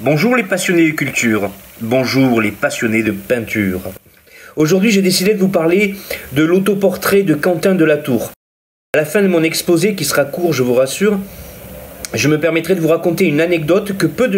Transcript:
Bonjour les passionnés de culture, bonjour les passionnés de peinture. Aujourd'hui j'ai décidé de vous parler de l'autoportrait de Quentin de la Tour. À la fin de mon exposé, qui sera court je vous rassure, je me permettrai de vous raconter une anecdote que peu de